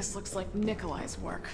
This looks like Nikolai's work.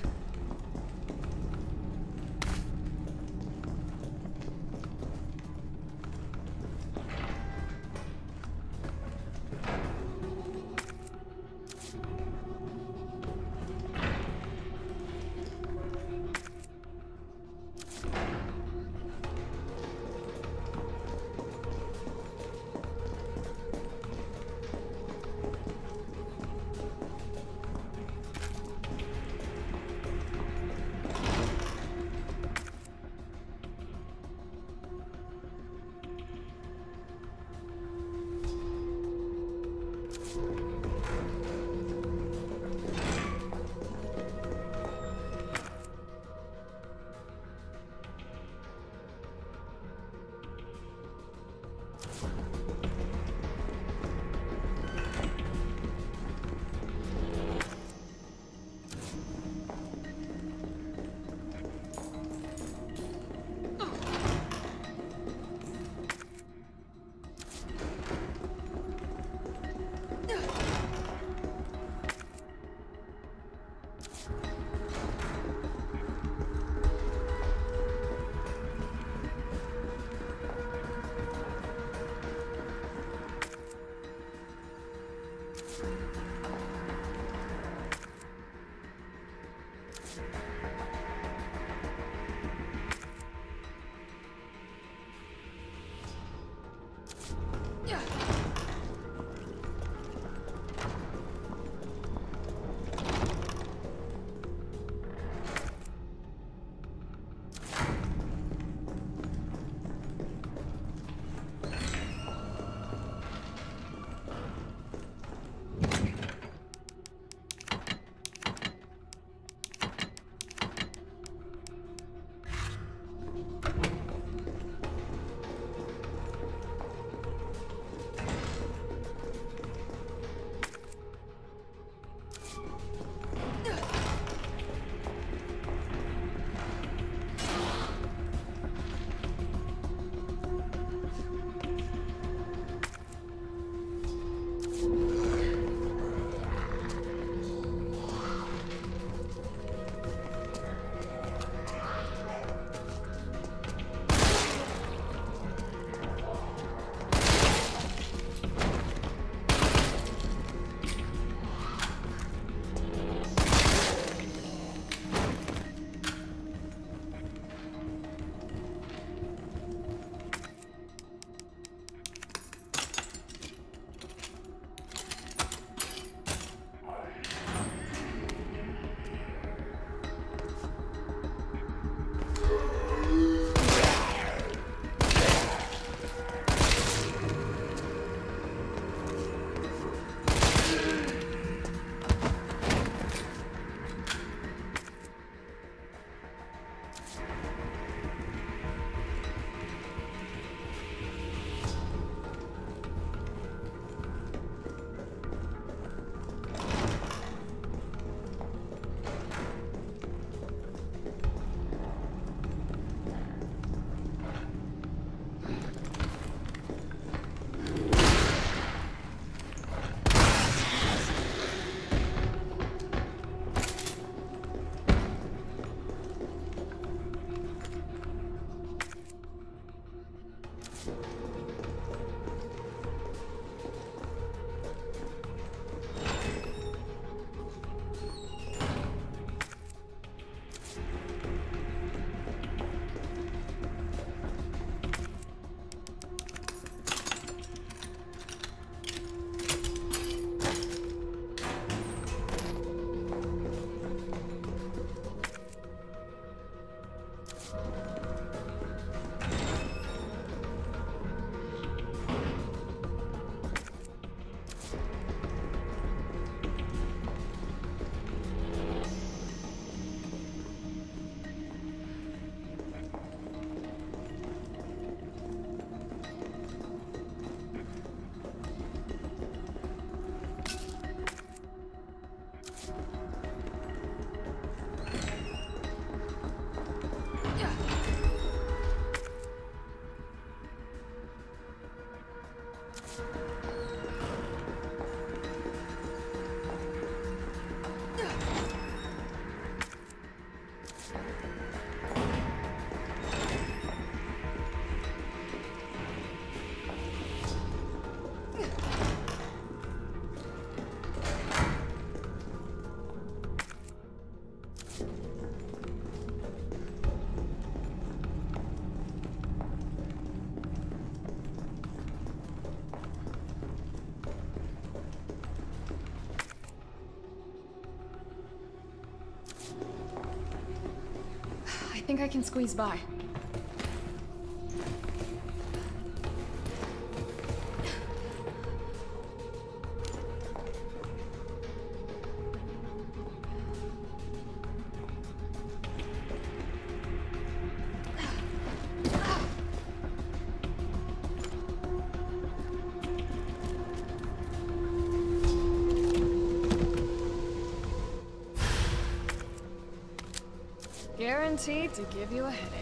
Think I can squeeze by. Guaranteed to give you a headache.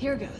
Here goes.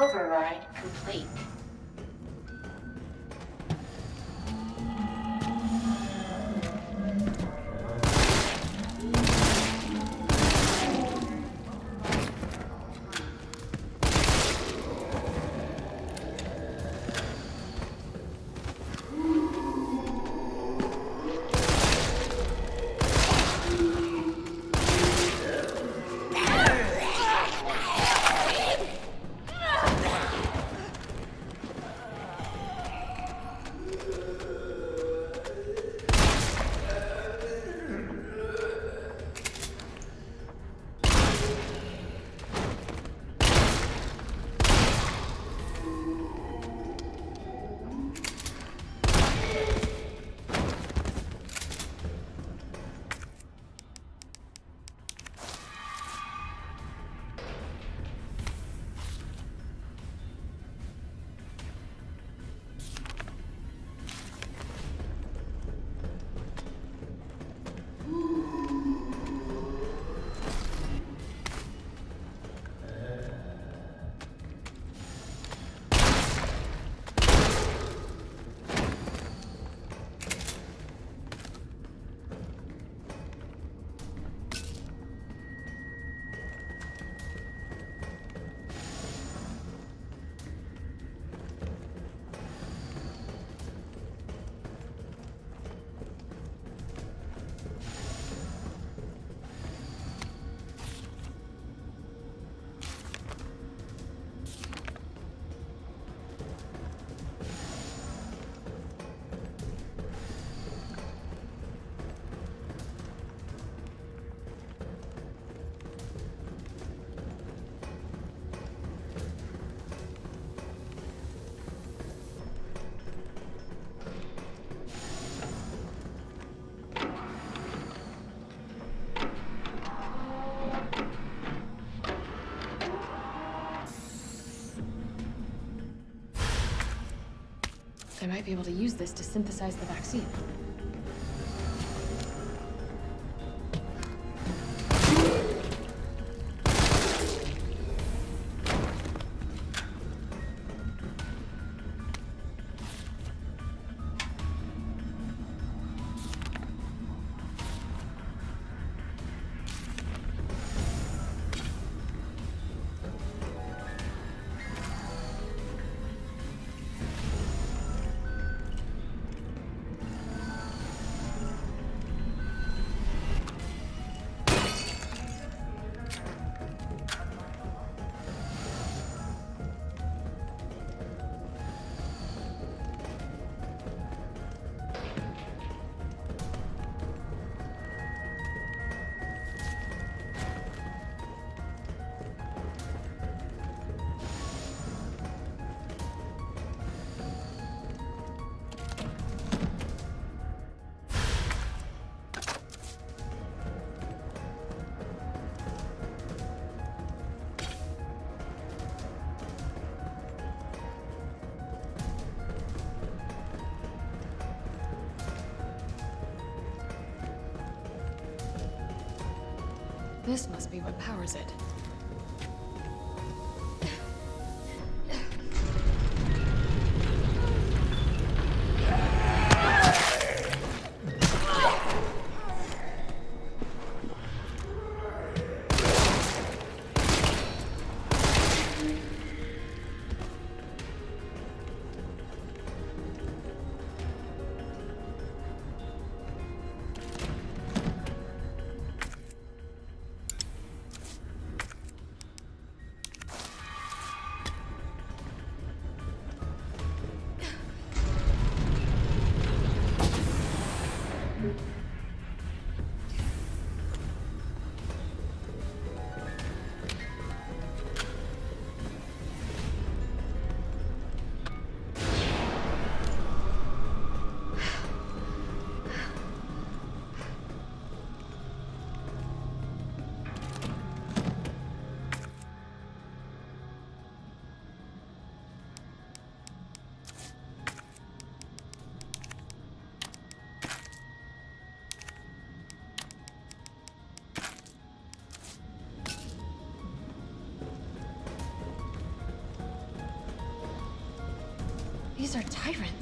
Override complete. Might be able to use this to synthesize the vaccine. Powers it. Sirens.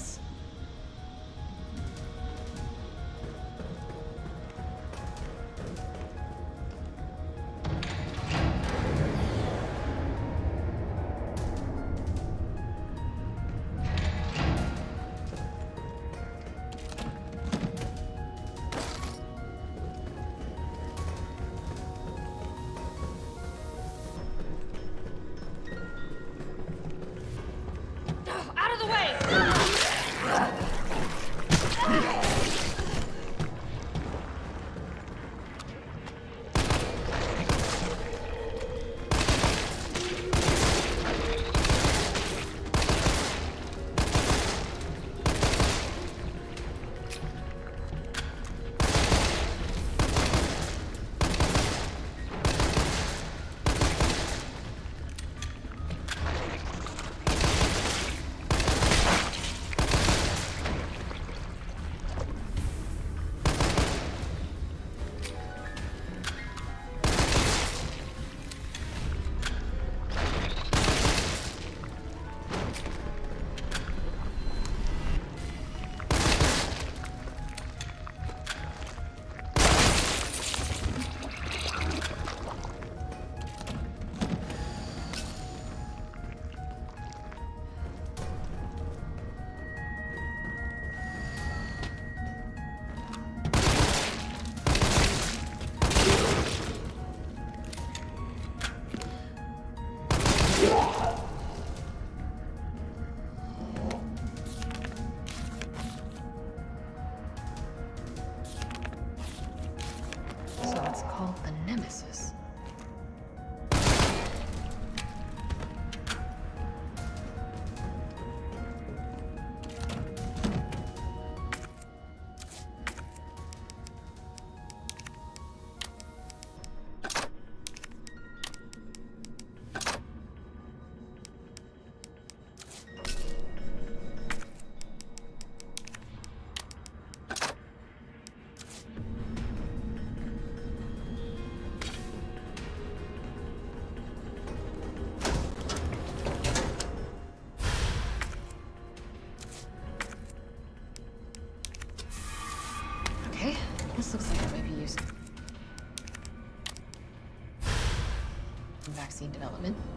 Vaccine development.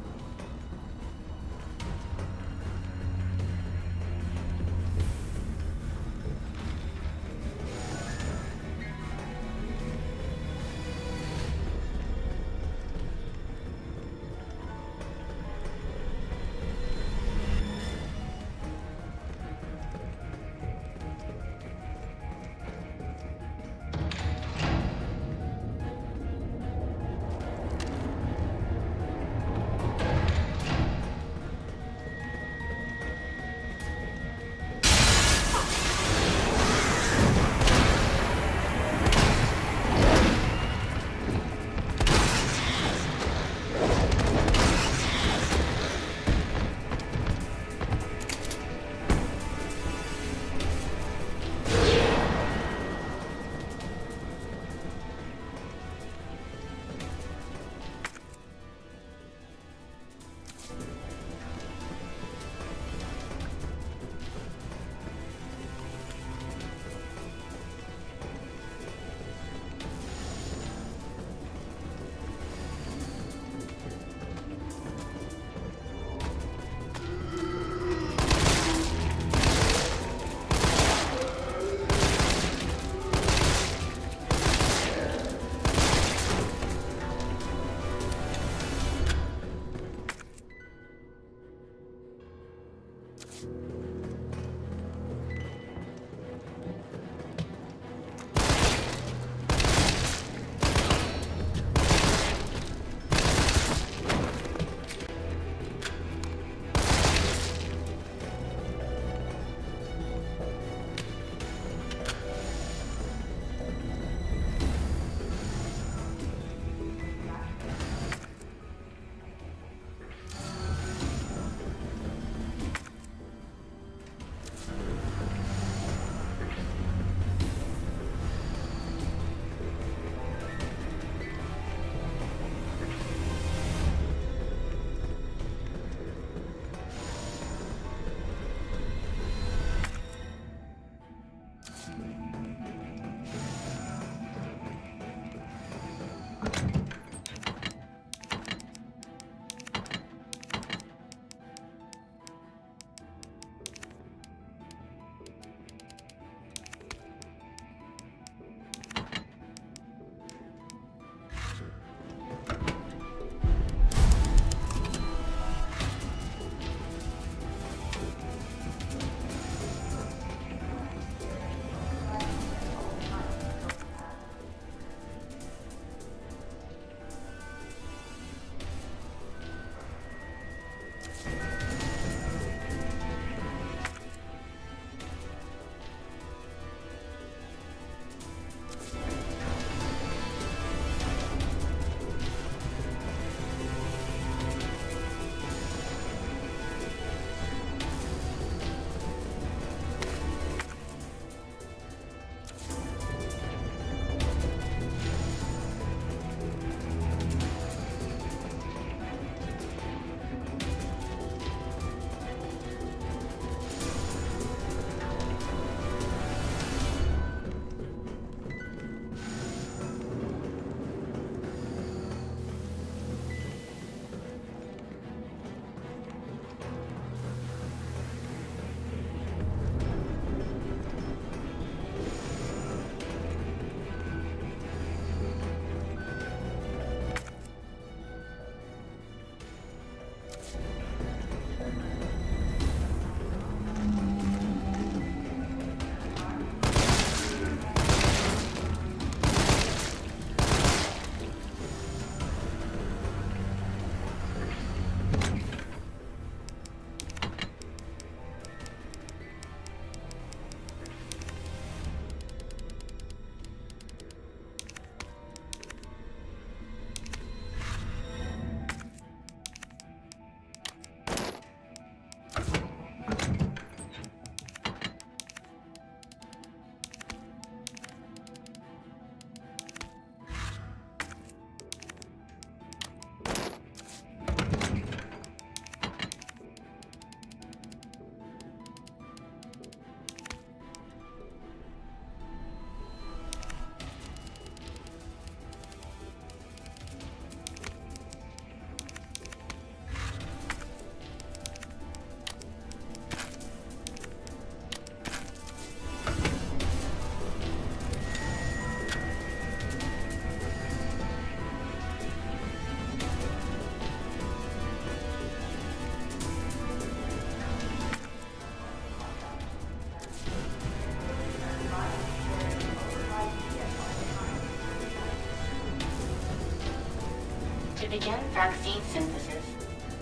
Begin vaccine synthesis,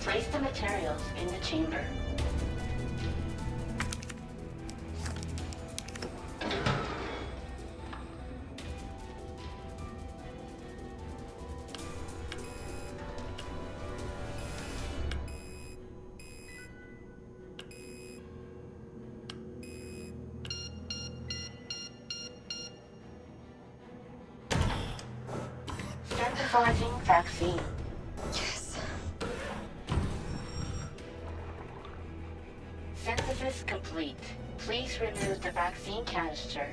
place the materials in the chamber. Vaccine. Please remove the vaccine canister.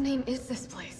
Name is this place?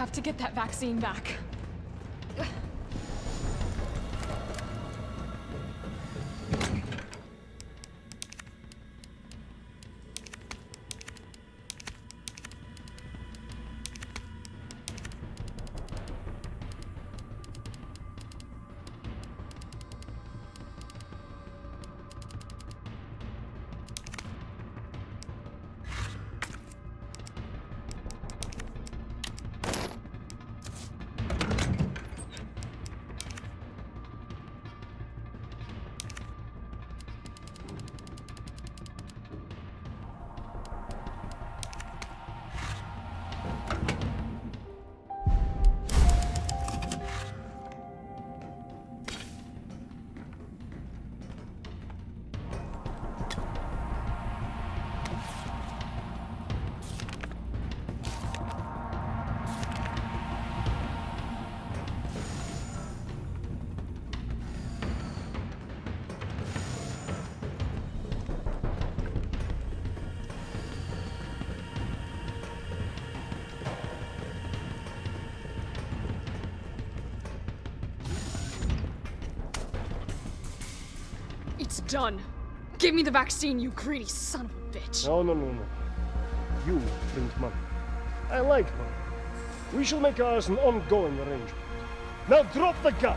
Have to get that vaccine back. It's done. Give me the vaccine, you greedy son of a bitch. No, no, no, no. You print money. I like money. We shall make ours an ongoing arrangement. Now drop the gun!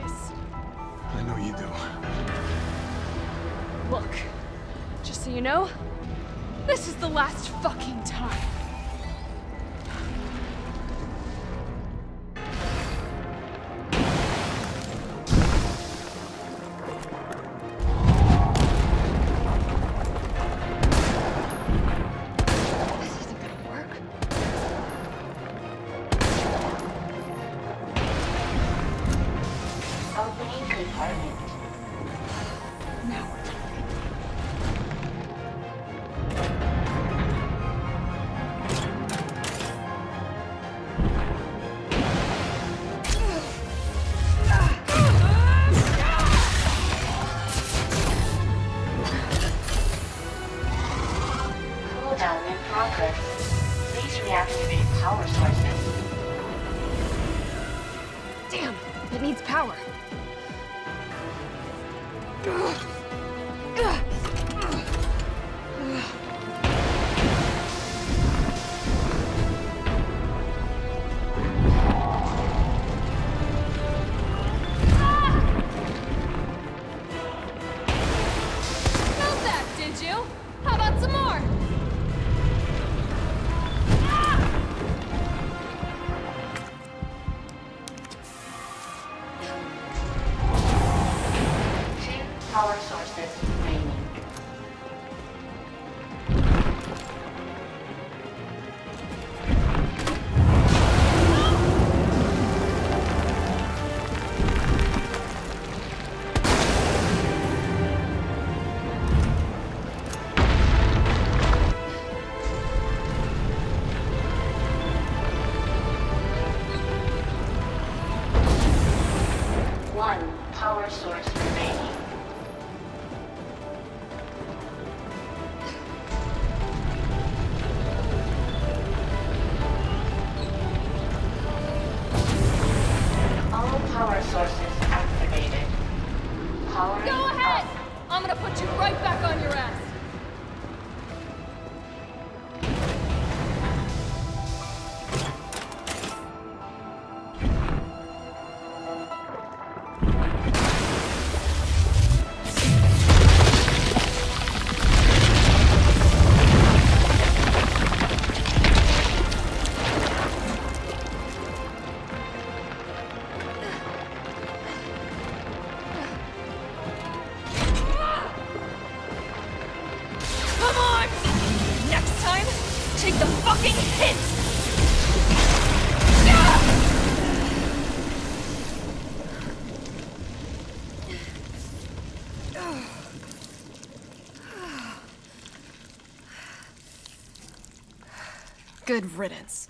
You know, this is the last fucking time. Opening compartment. Good riddance.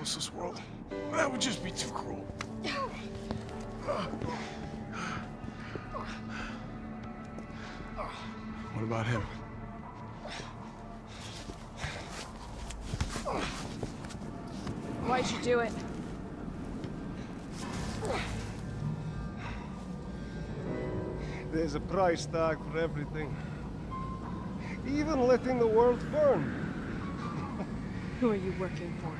Leave you in a Carlos's world. That would just be too cruel. What about him? Why'd you do it? There's a price tag for everything. Even letting the world burn. Who are you working for?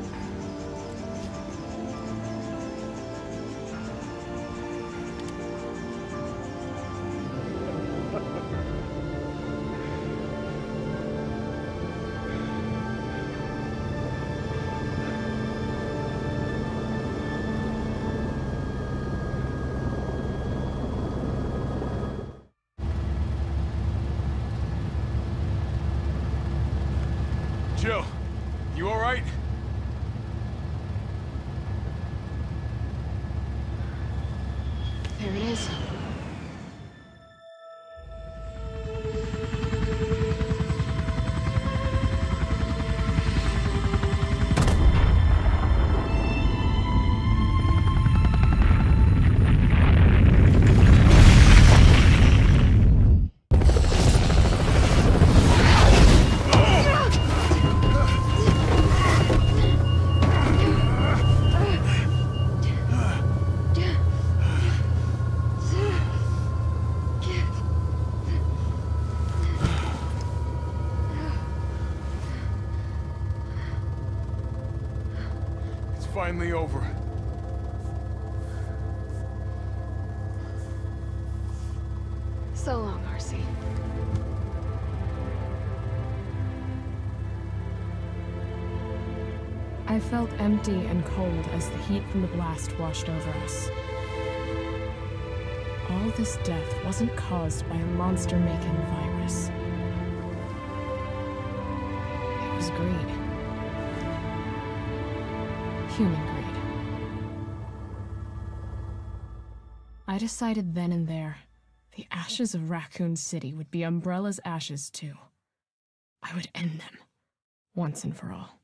Felt empty and cold as the heat from the blast washed over us. All this death wasn't caused by a monster-making virus. It was greed. Human greed. I decided then and there, the ashes of Raccoon City would be Umbrella's ashes too. I would end them, once and for all.